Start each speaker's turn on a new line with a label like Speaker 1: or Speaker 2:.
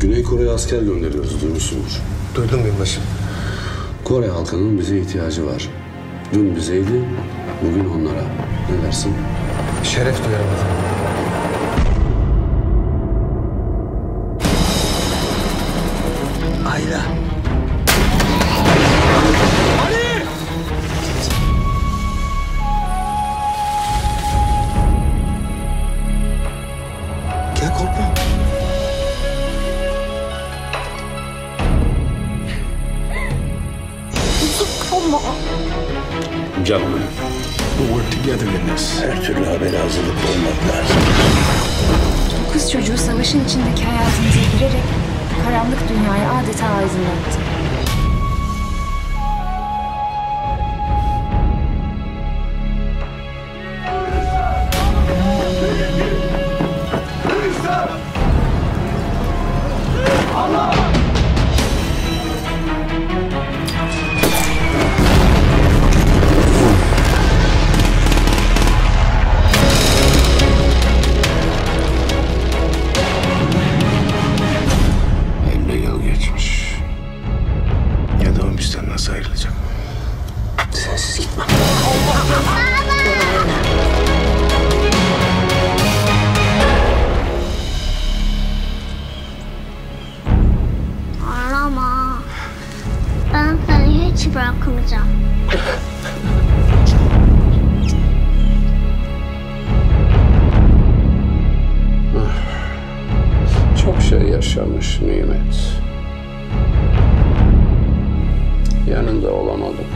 Speaker 1: Güney Kore'ye asker gönderiyoruz duymuşsunuz.
Speaker 2: Duydum binbaşım.
Speaker 1: Kore halkının bize ihtiyacı var. Dün bizeydi, bugün onlara. Ne dersin?
Speaker 2: Şeref duyarım efendim.
Speaker 3: Ayla. Gel korkma.
Speaker 1: Canım
Speaker 4: We'll work together in this.
Speaker 3: Her türlü habere hazırlıklı olmak lazım.
Speaker 5: Kız çocuğu savaşın içindeki hayatımıza girerek karanlık dünyayı adeta aydınlattı.
Speaker 6: Hiç.
Speaker 1: Çok şey yaşamış Nimet. Yanında olamadım.